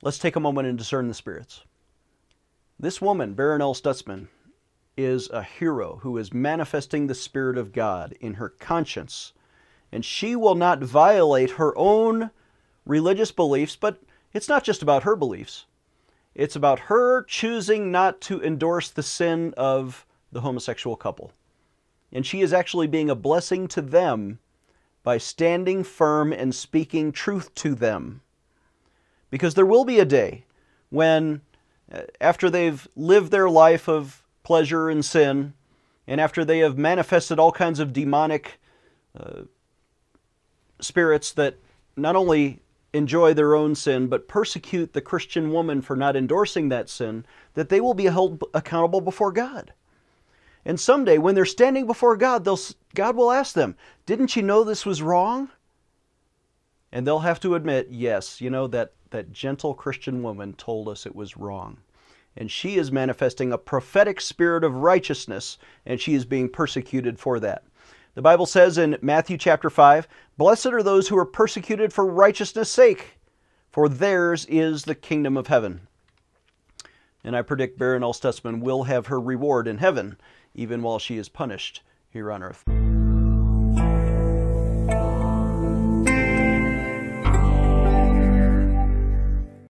Let's take a moment and discern the spirits. This woman, Barronelle Stutzman, is a hero who is manifesting the Spirit of God in her conscience. And she will not violate her own religious beliefs, but it's not just about her beliefs. It's about her choosing not to endorse the sin of the homosexual couple. And she is actually being a blessing to them by standing firm and speaking truth to them. Because there will be a day when, uh, after they've lived their life of pleasure and sin, and after they have manifested all kinds of demonic uh, spirits that not only enjoy their own sin but persecute the Christian woman for not endorsing that sin, that they will be held accountable before God. And someday, when they're standing before God, they'll, God will ask them, Didn't you know this was wrong? And they'll have to admit, Yes, you know, that, that gentle Christian woman told us it was wrong. And she is manifesting a prophetic spirit of righteousness, and she is being persecuted for that. The Bible says in Matthew chapter 5 Blessed are those who are persecuted for righteousness' sake, for theirs is the kingdom of heaven. And I predict Barronelle Stutzman will have her reward in heaven, even while she is punished here on earth.